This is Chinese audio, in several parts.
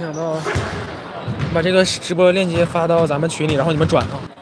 没想到把这个直播链接发到咱们群里，然后你们转啊。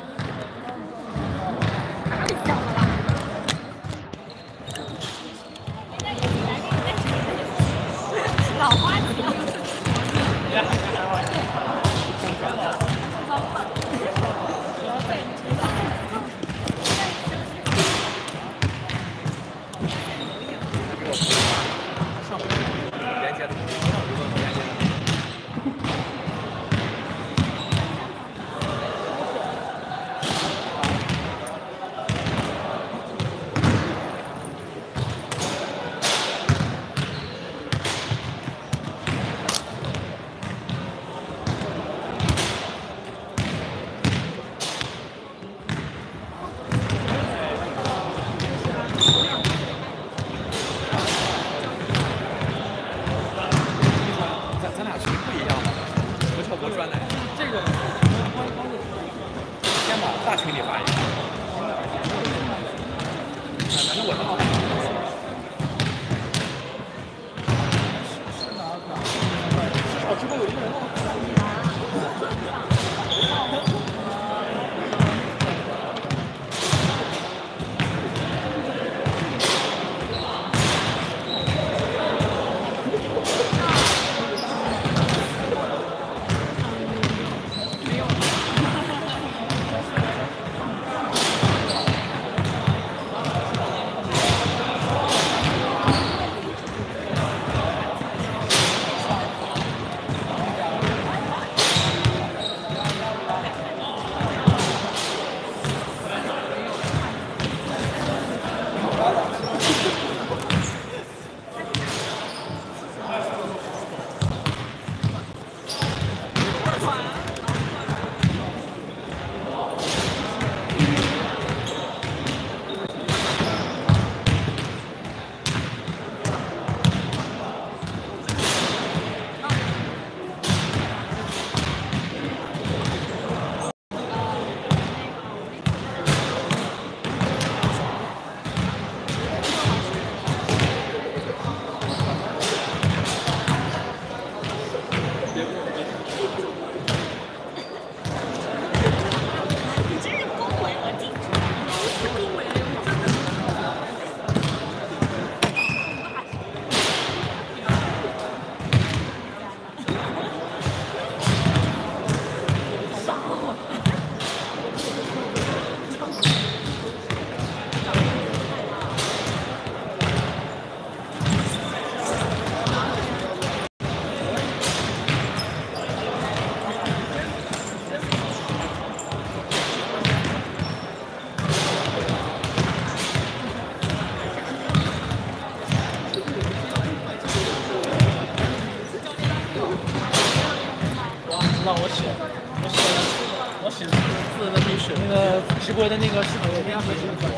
播的。那个视频一定要回去播。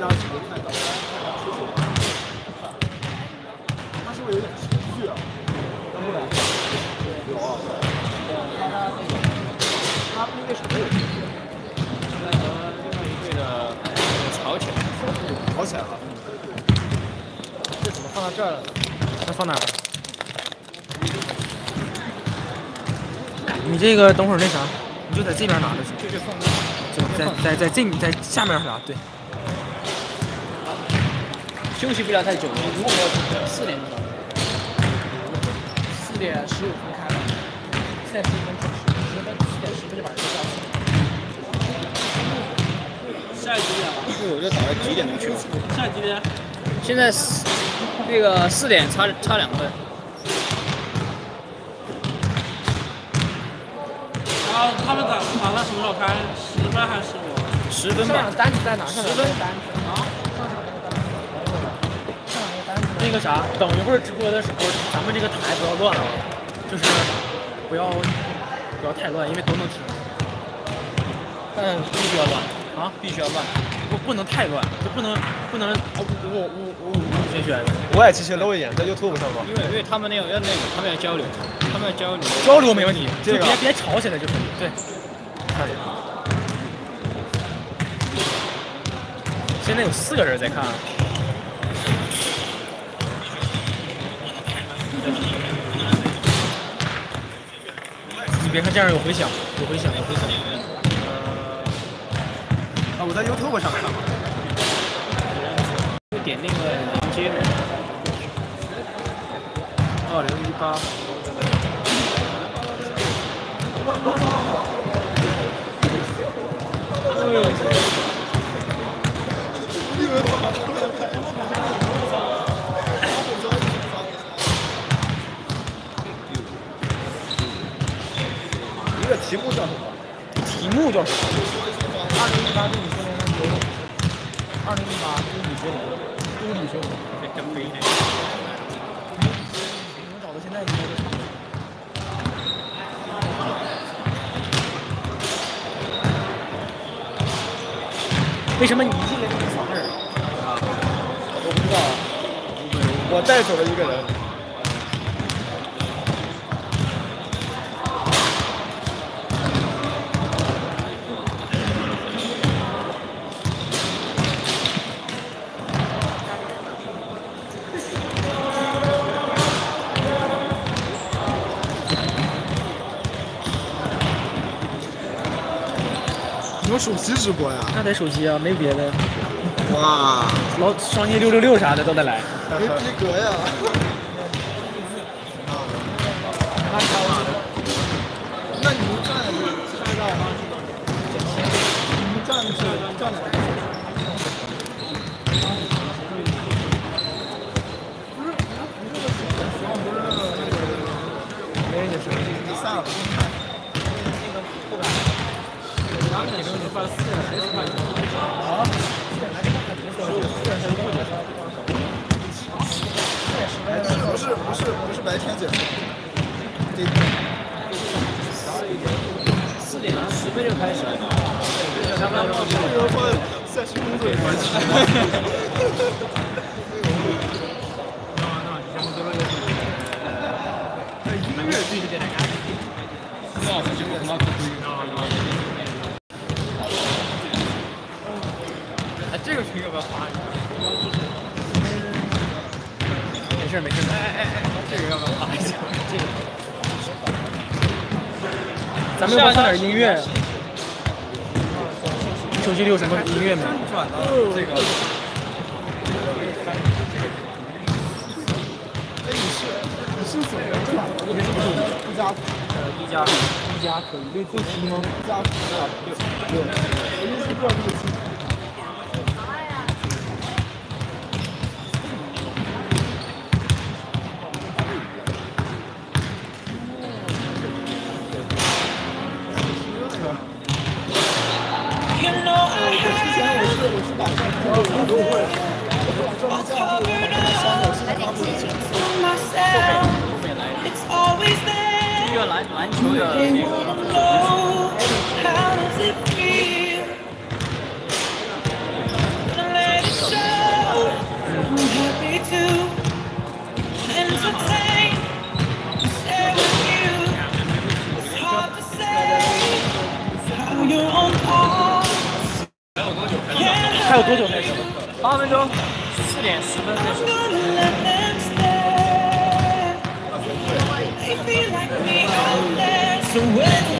让几个看到。他是不是有点情绪啊？有啊。他因为什么有情绪？现在和另外一队的。吵起来了。吵起来了。这怎么放到这儿了？那放哪儿？你这个等会儿那啥，你就在这边拿着去，就在在在这在下面啥？对。休息不了。太久，如果要四点钟，四点十五分开了，四点十五分准时，十分四点十分就把人叫起来。现在几点了？那我就打了。几点钟去？下一几点？现在四那个四点差差两分。他们打打算什么时候开？十分还是我？十分吧。单子在哪？十分单子啊。那个啥，等一会儿直播的时候，咱们这个台不要乱了，就是不要不要太乱，因为都能听。嗯，必须要乱啊！必须要乱，不不能太乱，就不能不能我我我我轩轩，我也继续露一眼在 YouTube 上吗？因为因为他们那个要那个，他们要交流。他们要交流，交流没问题，就别别吵起来就可以。对，现在有四个人在看。你别看这样有回响，有回响，有回响。啊，我在 YouTube 上看嘛。点那个连接。二零一八。这个题目叫什么？题目叫什么？二零一八杜比修联盟球。二零一八杜比修联盟。杜比修联盟。能找到现在应该为什么你一进来就扫字儿？我不知道，我带走了一个人。用手机直播呀？那得手机啊，没别的。哇！老双击六六六啥的都得来。没逼格呀！那你们站是拍照吗？你们站是站哪？不是，不是那个，不是那个，没人也是，你散了。啊？不是不是不是白天解释，对。四点十分就开始了。下班了，这个和赛事工作有关系。哎，这个群要不要发一下？没事没事。哎哎哎，这个要不要发一下？这个。咱们要放点音乐。手机里有什么音乐没？这个。你是你是怎么的？一加一加一加可以六七吗？一加六六，我一直不知道这个七。还有多久开始？八分钟，四点十分开始。哎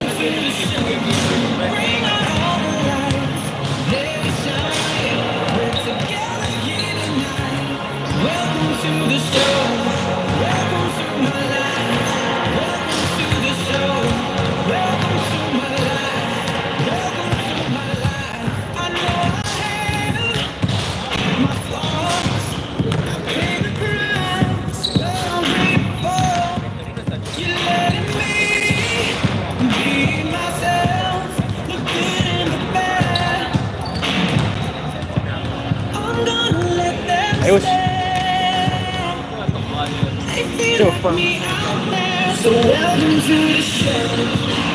So welcome to the show.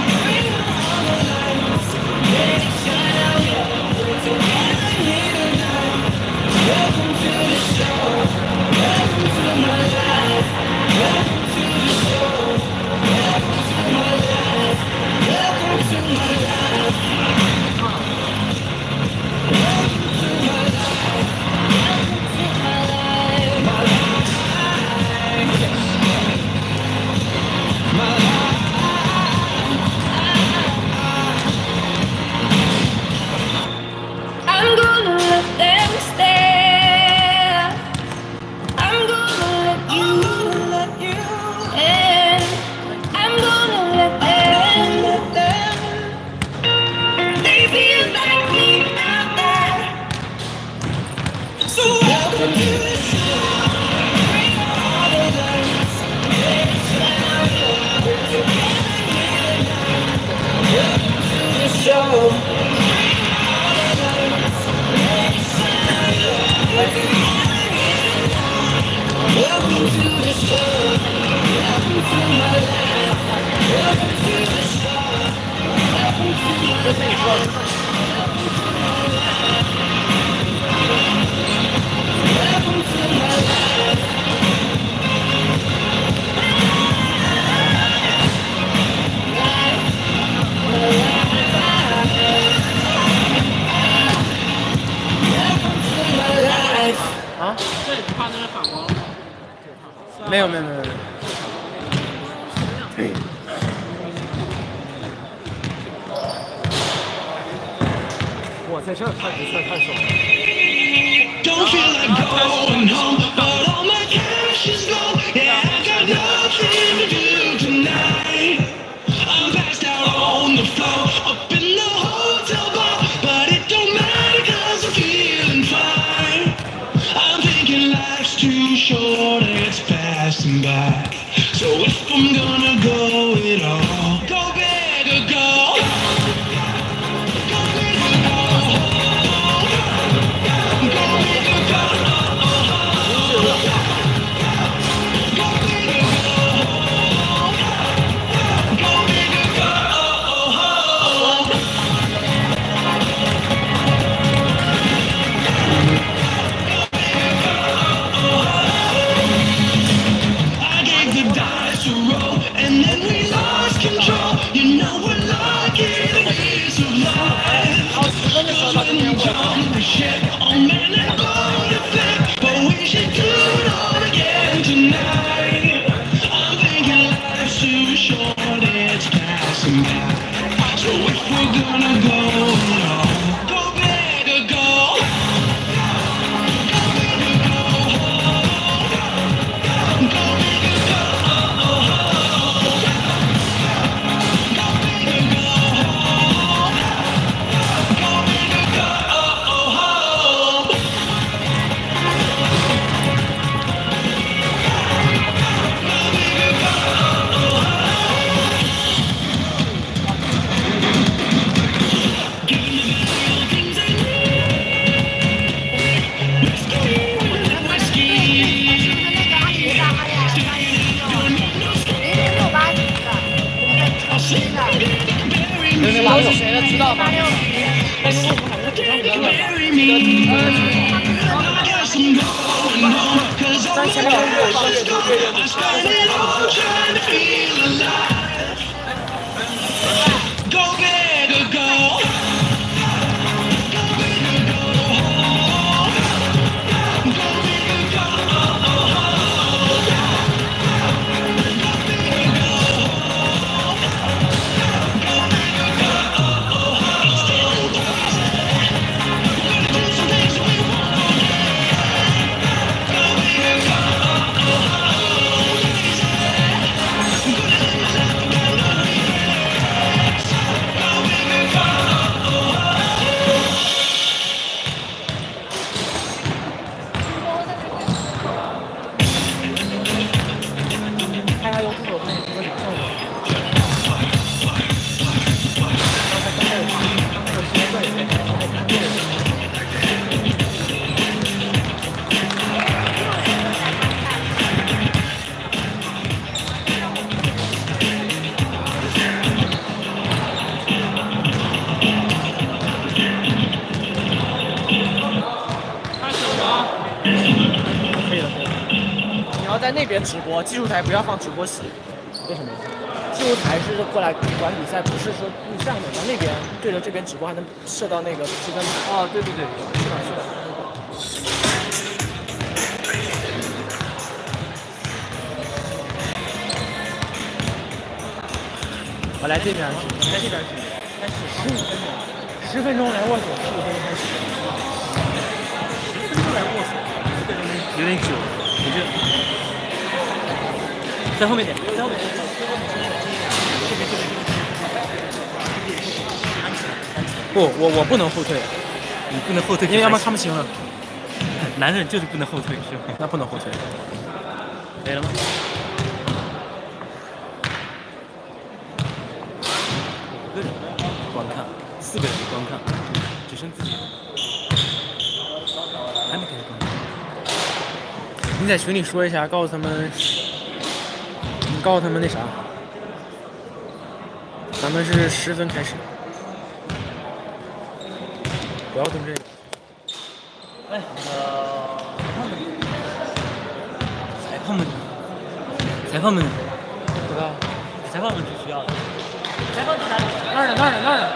技术台不要放直播室。为什么？技术台是过来管比赛，不是说录像的。然后那边对着这边直播，还能射到那个区分。哦，对对对，是的，是的。我来这边，我来这边去。开始。十五分钟，十分钟来握手，十五分钟开始。十分钟来握手，有点久，我觉得。在后面点，在后面。不，我我不能后退，你不能后退，因为要么他们行了。男人就是不能后退，是吧？那不能后退，没了吗？五个人观看，四个人观看，只剩自己，还没开始观看。你在群里说一下，告诉他们告诉他们那啥，咱们是十分开始，不要动这个。哎，那个裁判们？裁判们知道。裁判们是需要的。裁判在哪里？那儿呢？那儿呢？那儿呢？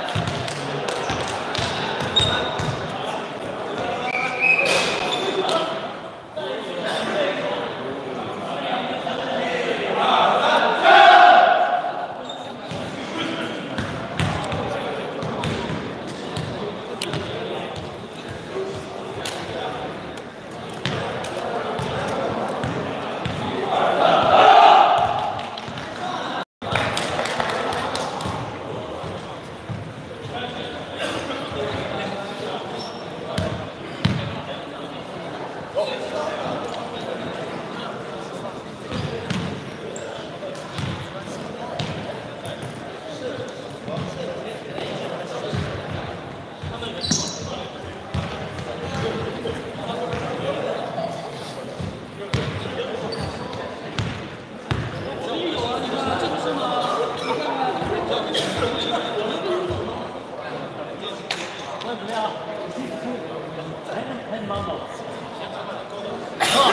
好，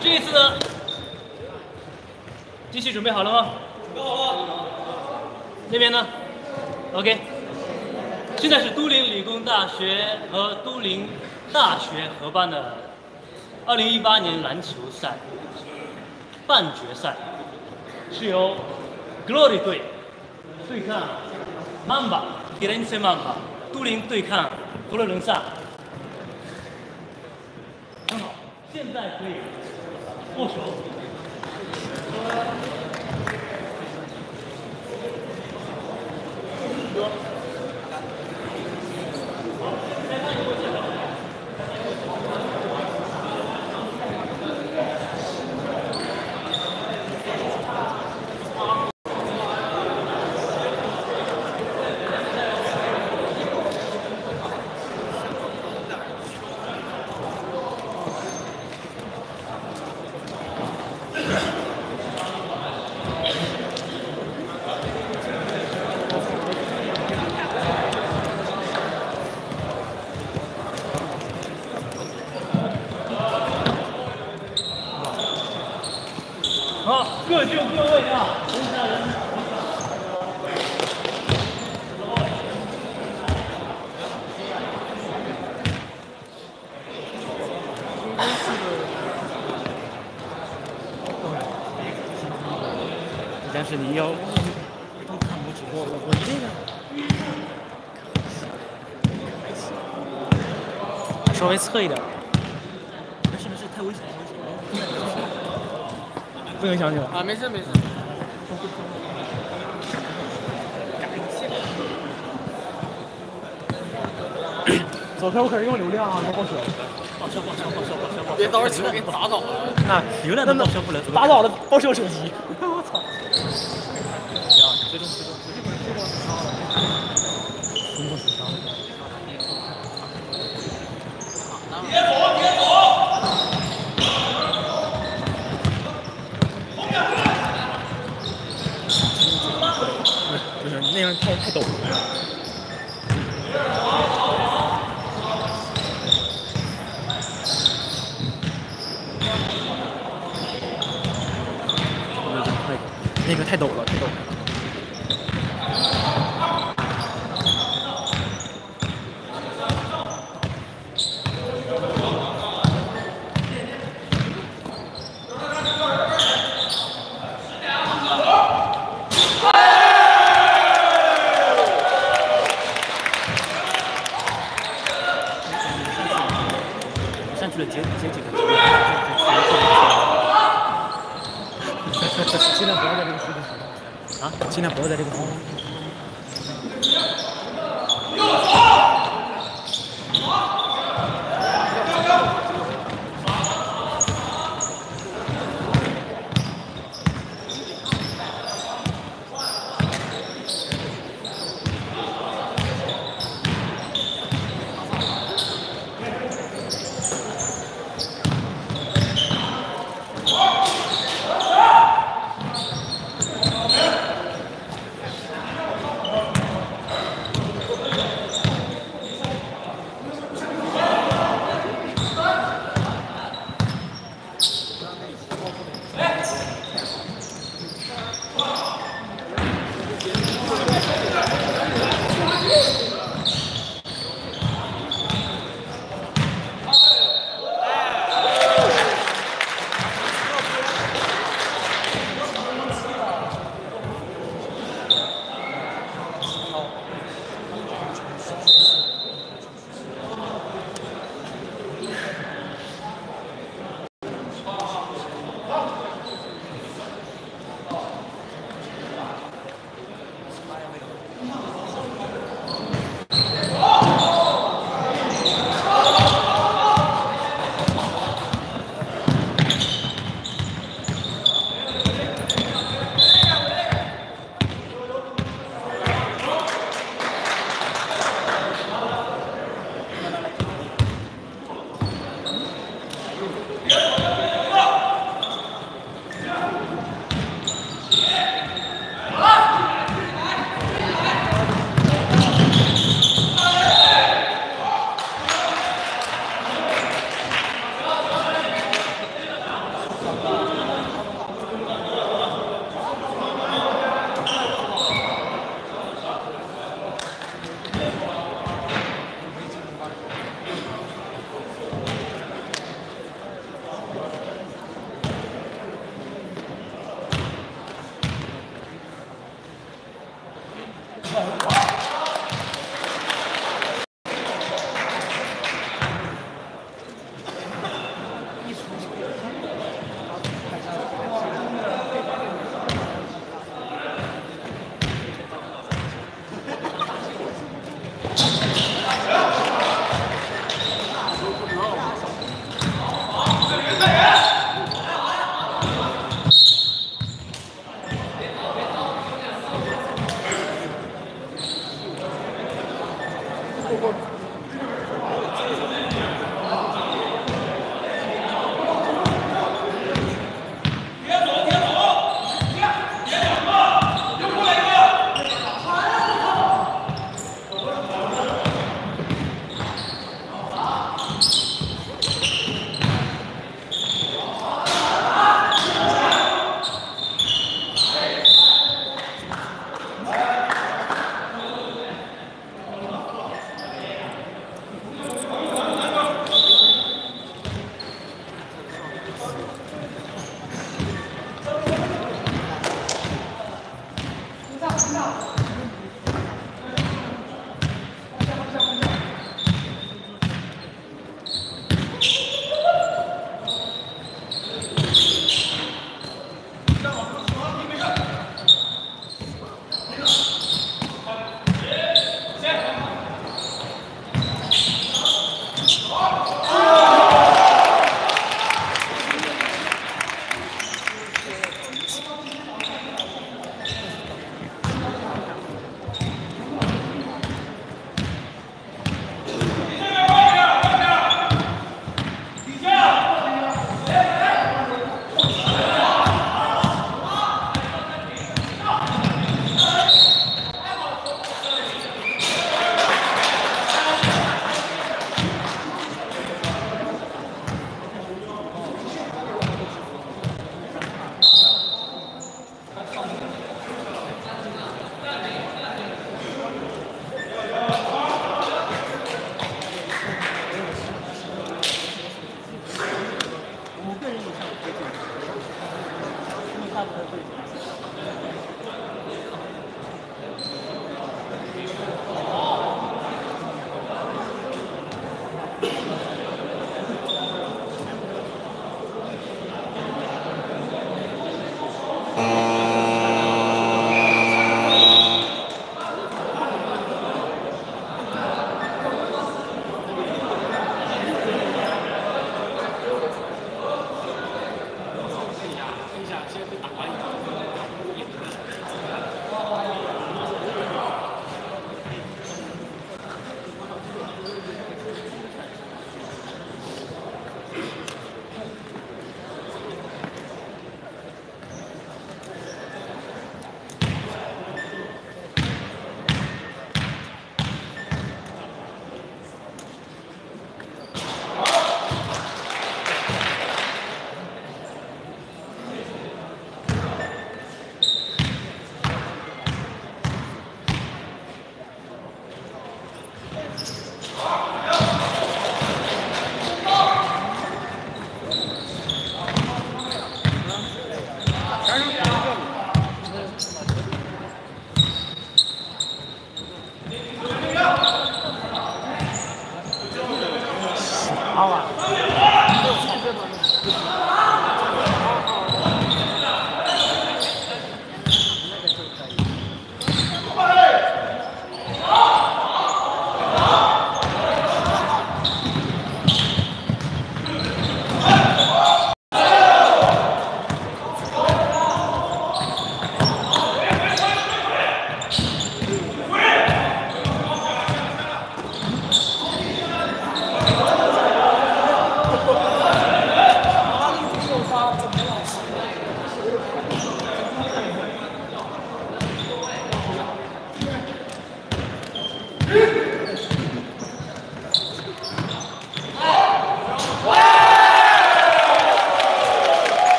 这一次呢，机器准备好了吗？准备好了。那边呢？OK。现在是都灵理工大学和都灵大学合办的2018年篮球赛半决赛，是由 Glory 队对抗 Mamba 曼卡都灵对抗佛罗伦萨。很好，现在可以握手各就各位啊！剩下人但是你要都看不直播，我这侧一点。没事没事，太危险了，危险了。不影响你了。啊，没事没事。走开，我可是用流量啊，多报销。报销报销报销报销报销！别到时候球给砸倒了。那流量都报销不了，怎么打倒了报销手机。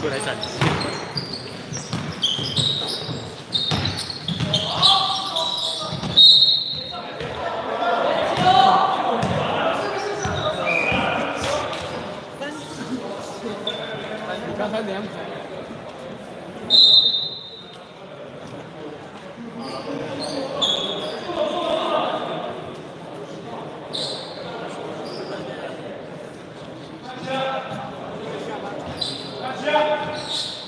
过来站。Yeah.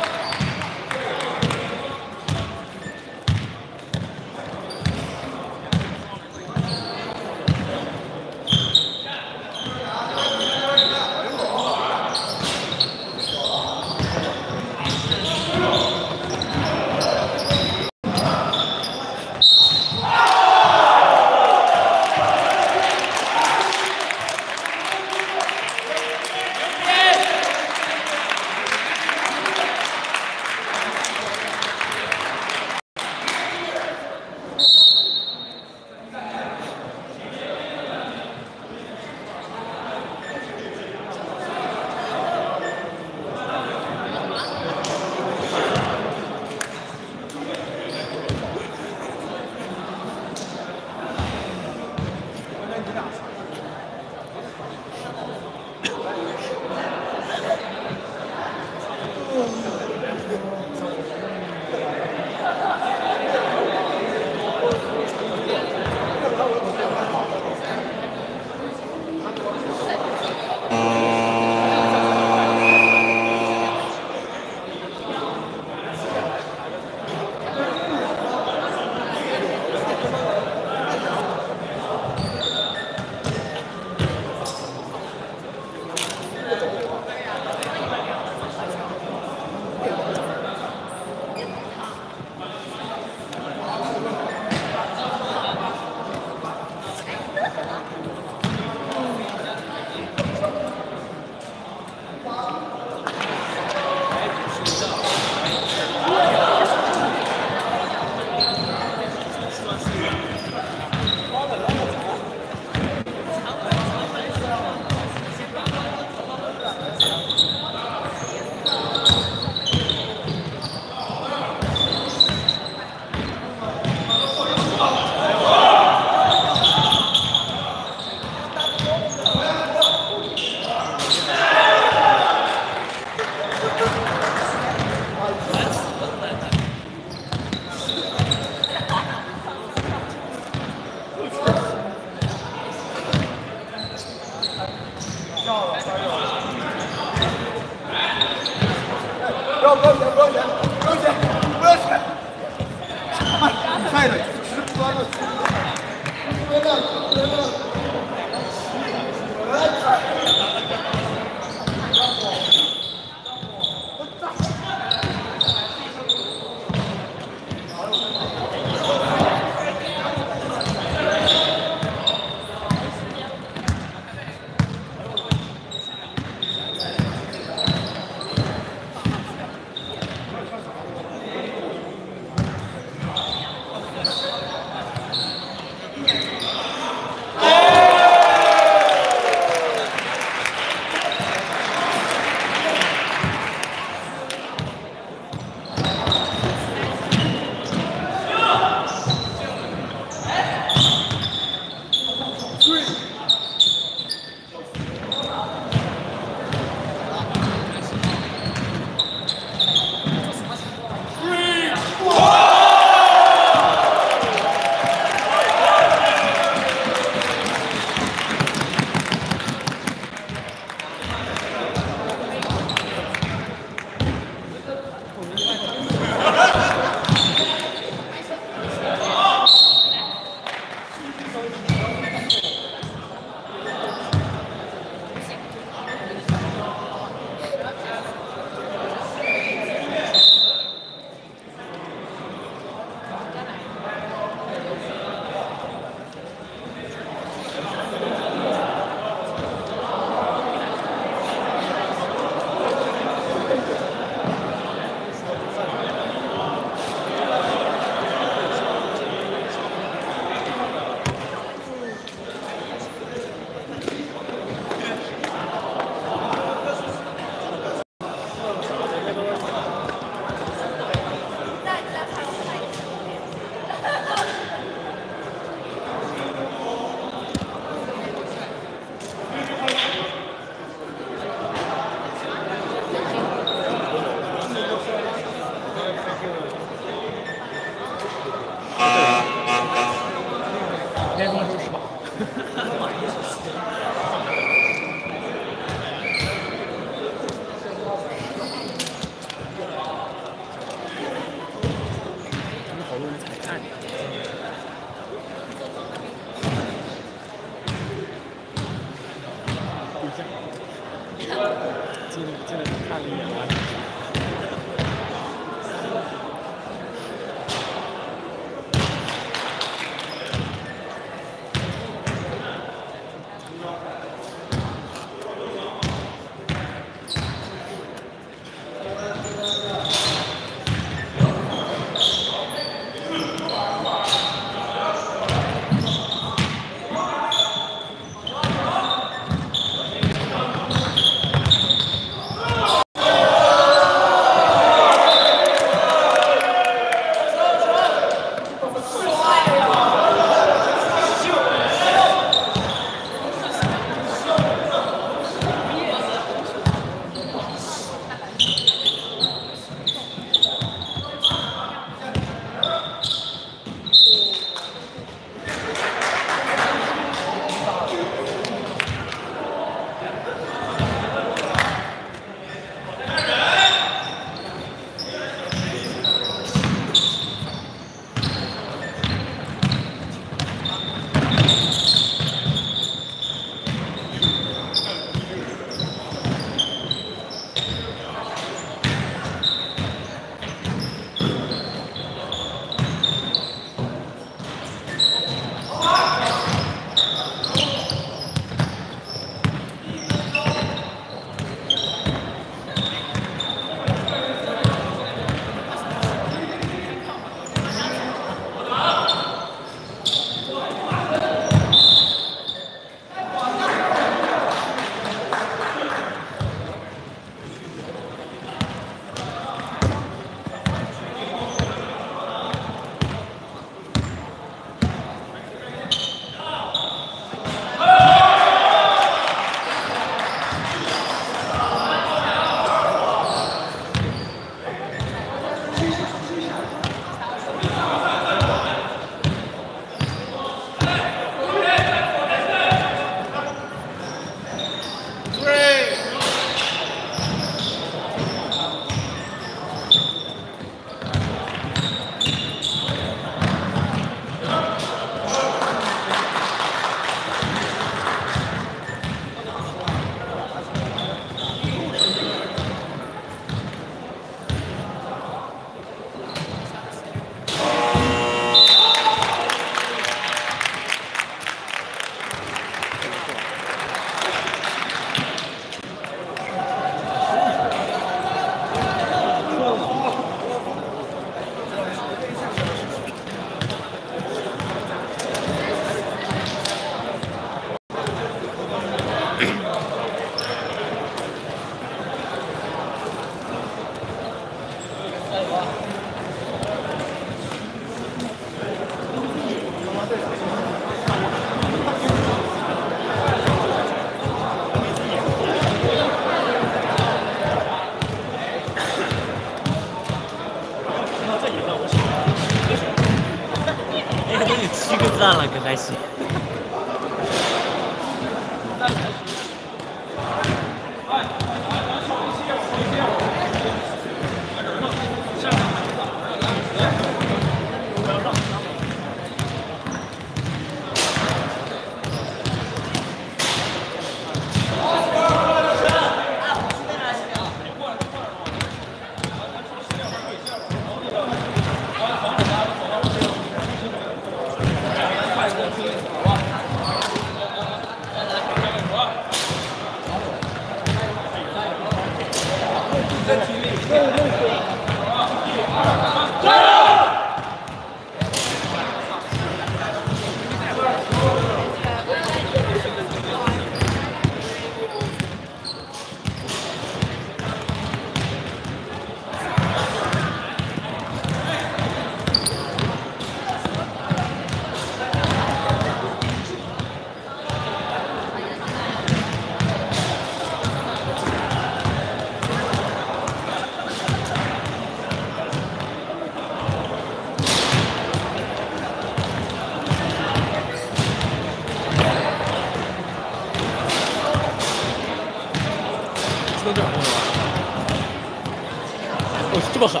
么狠，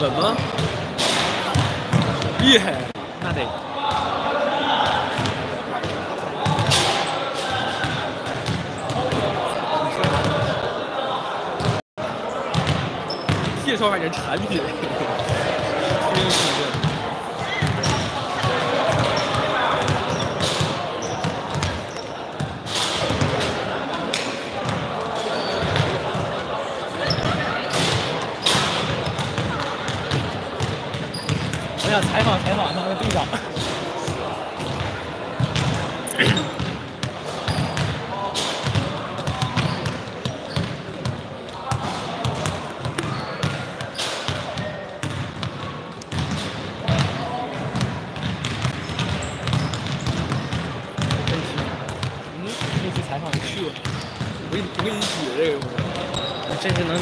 稳吗？厉害，那得。介绍下你的产品。真是的。想采访采访他们队长。嗯，那期采访你去了，我给你我给你举这个，我真是能。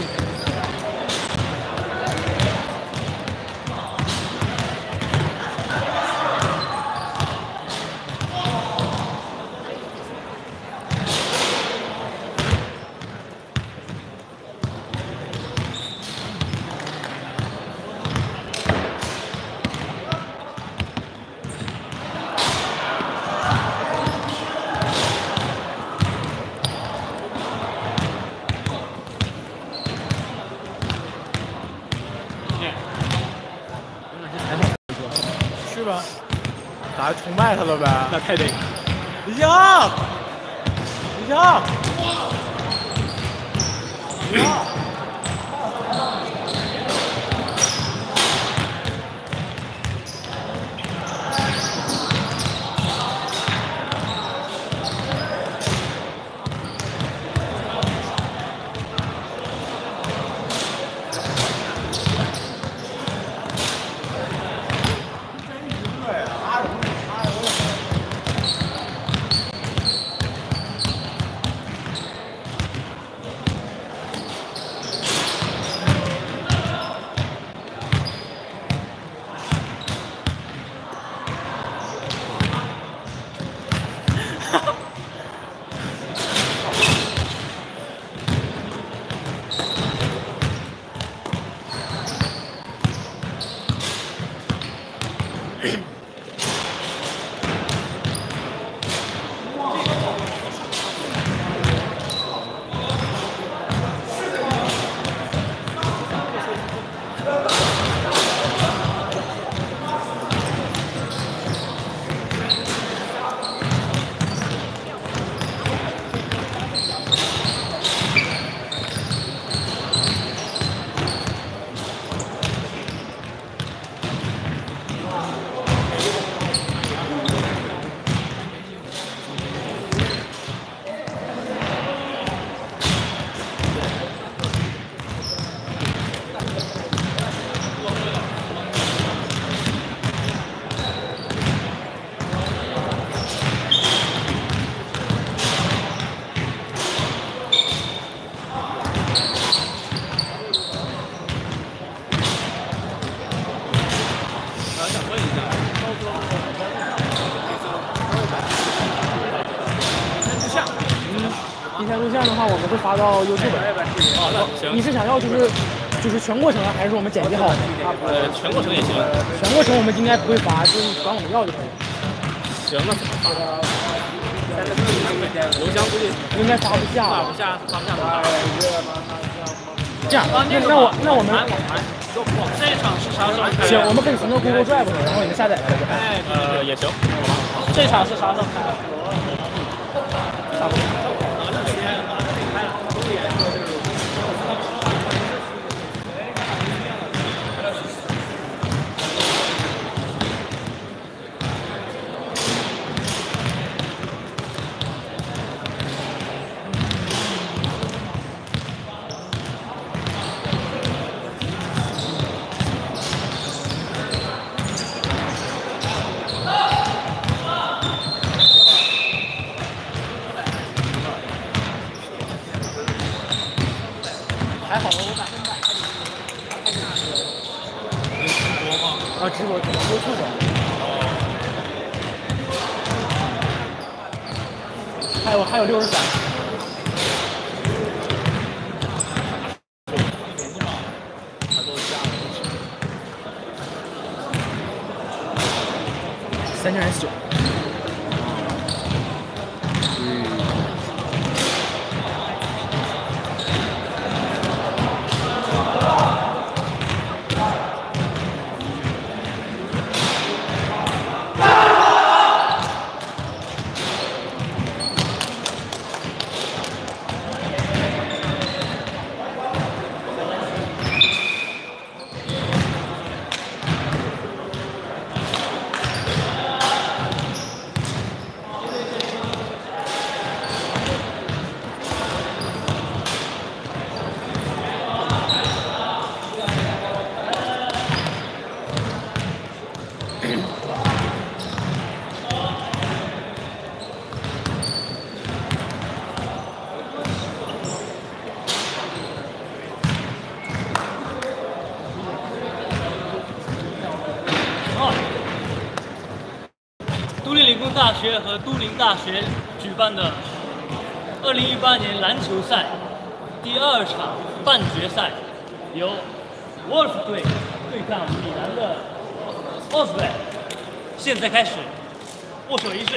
是吧？咱崇拜他了呗？那太得。李翔，李湘，我们会发到 YouTube。哦，那行你，是想要就是就是全过程啊，还是说我们剪辑好？呃，全过程也行。全过程我们应该不会发，就是管我们要就可以。行，那怎么发？邮箱估计应该发不下发不。下，发不下？这样，那那我那我们这场是啥时候开？行，我们可以存到 Google Drive 上，然后你们下载。呃，也行。这场是啥时候开？大学举办的二零一八年篮球赛第二场半决赛，由 Wolf 队对抗米兰的 o s w e 现在开始握手仪。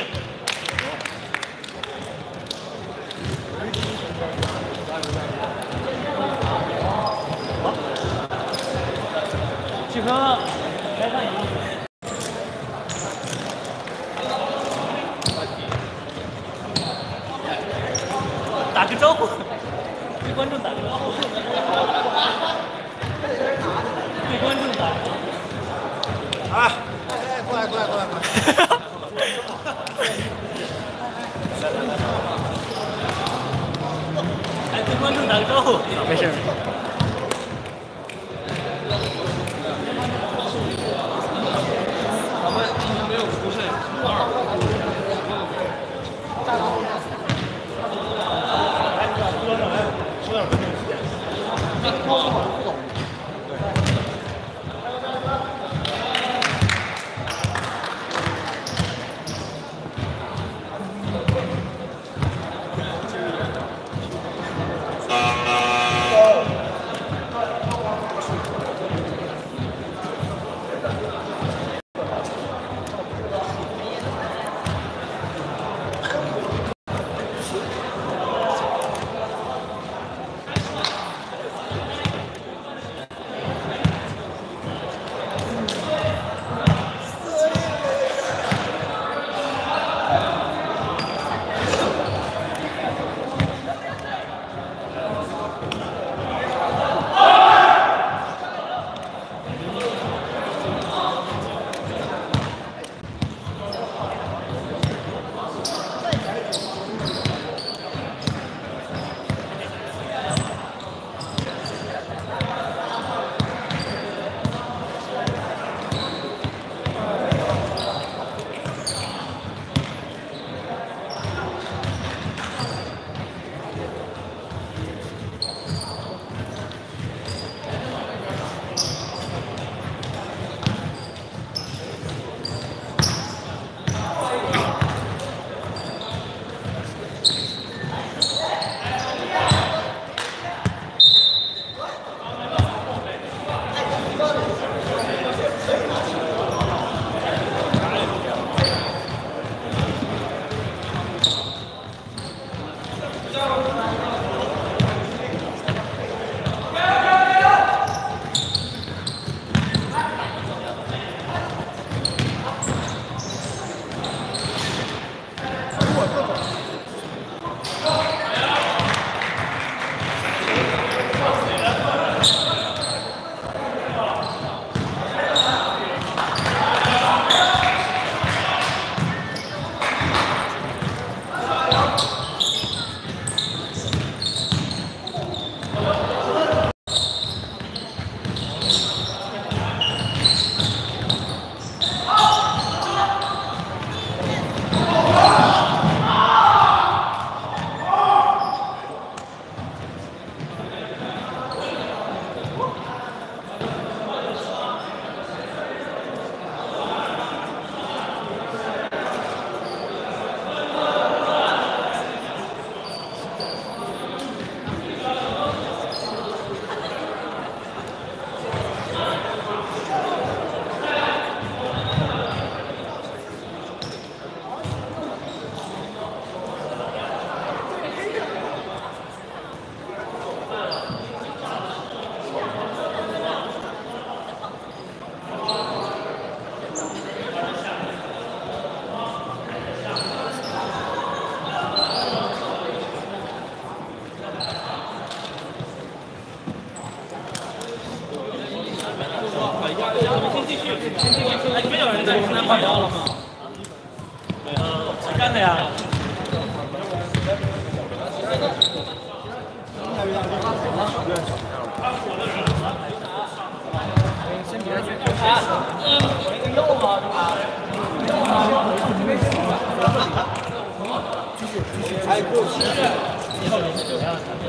还够新鲜。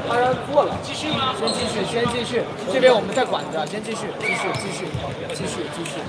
当然做了，继续？先继续，先继续。这边我们在管着，先继续，继续，继续，继续，继续。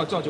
你叫叫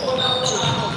我们不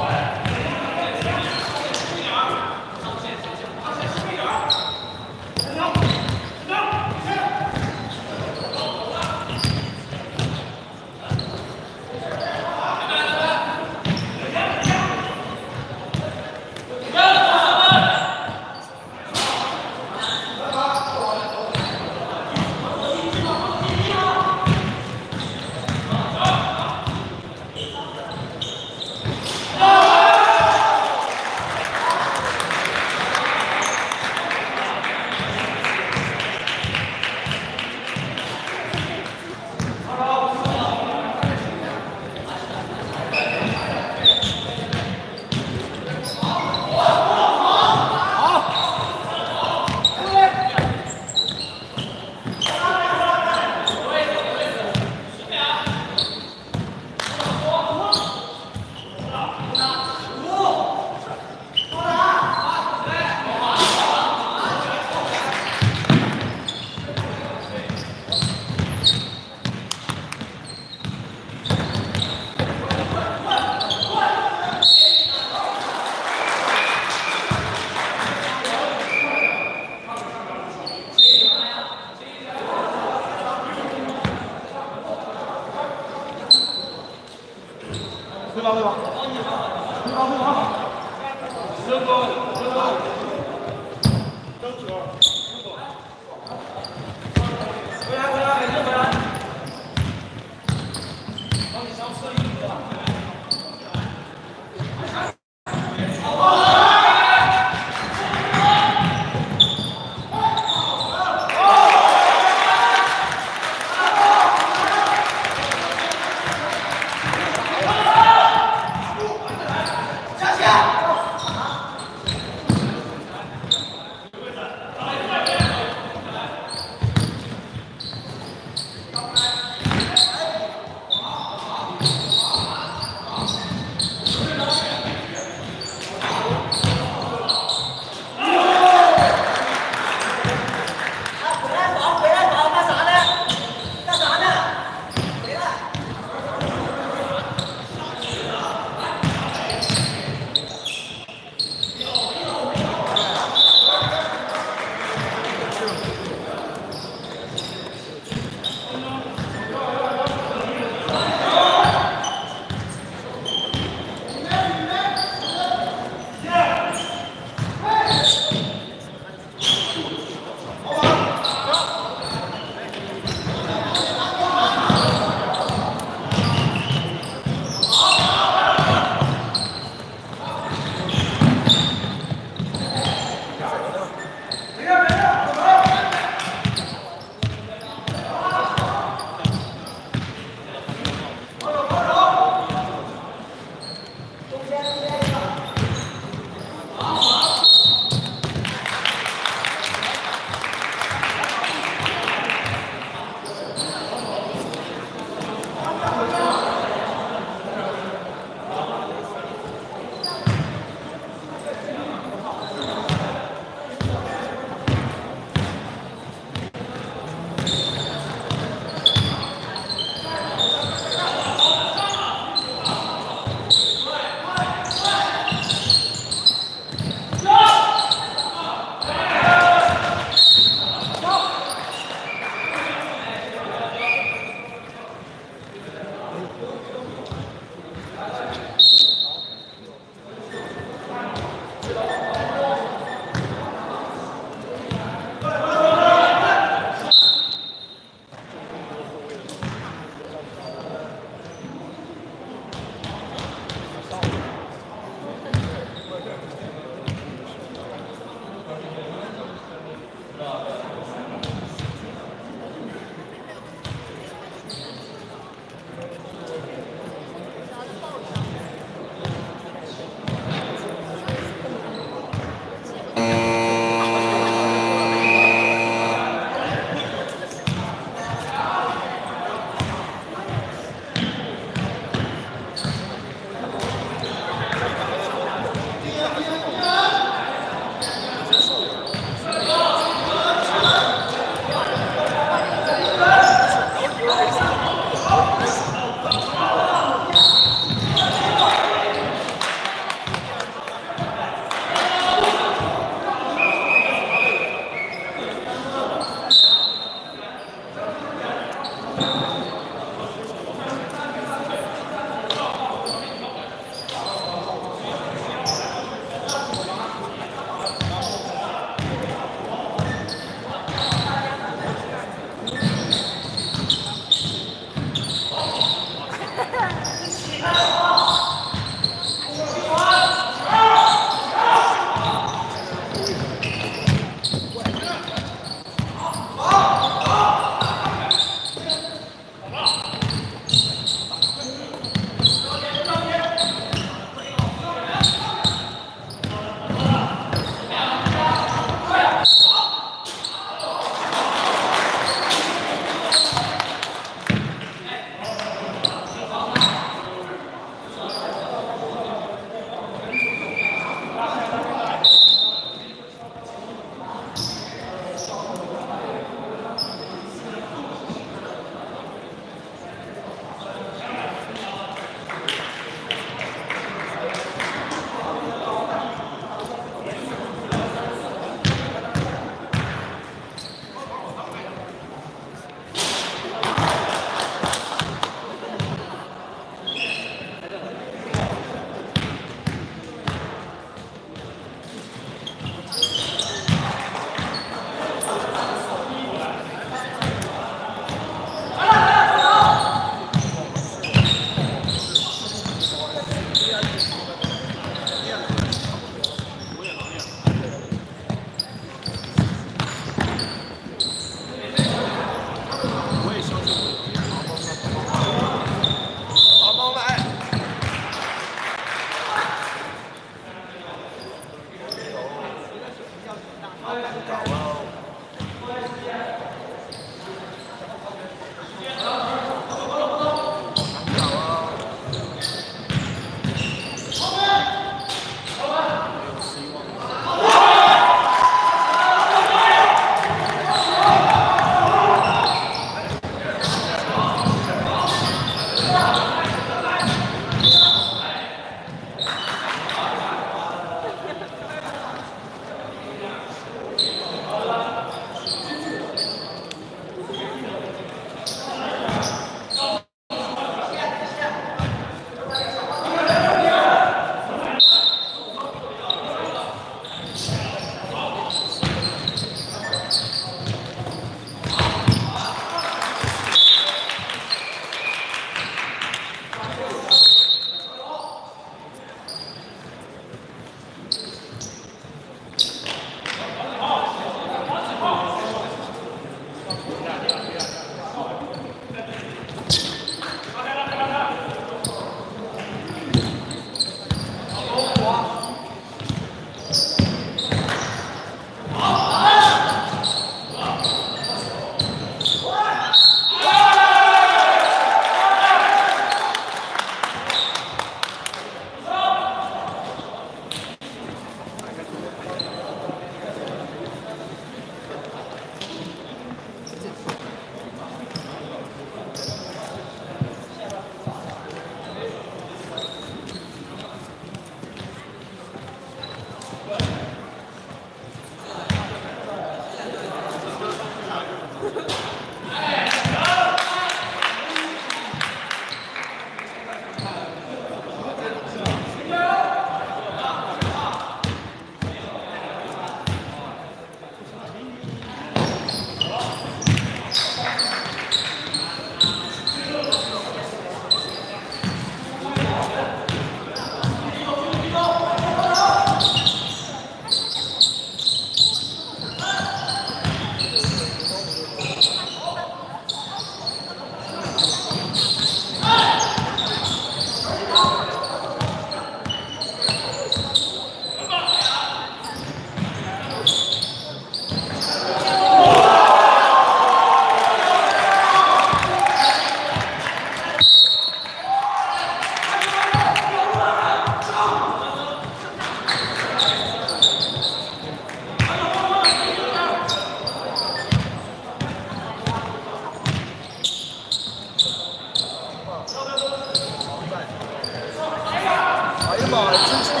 large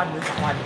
one this one.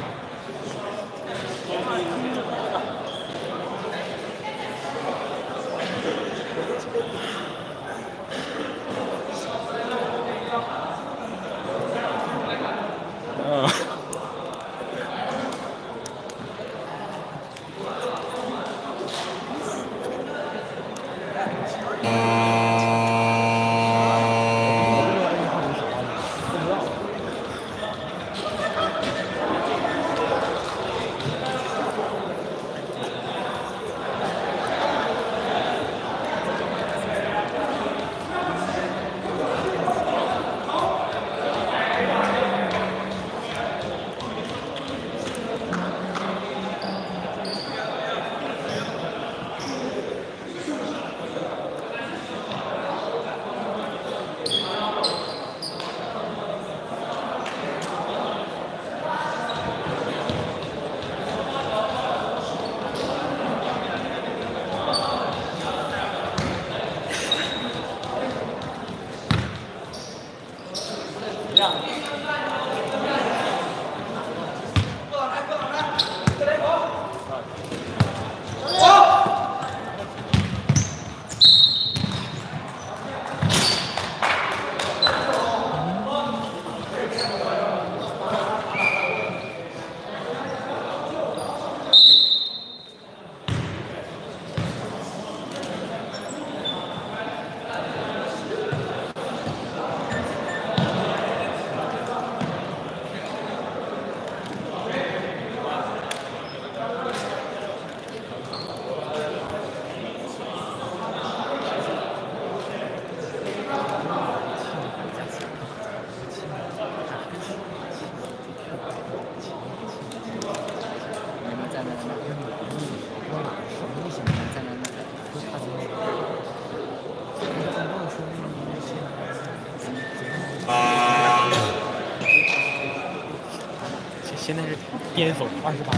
巅峰，二十八，